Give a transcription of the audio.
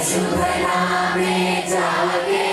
Venezuela, me again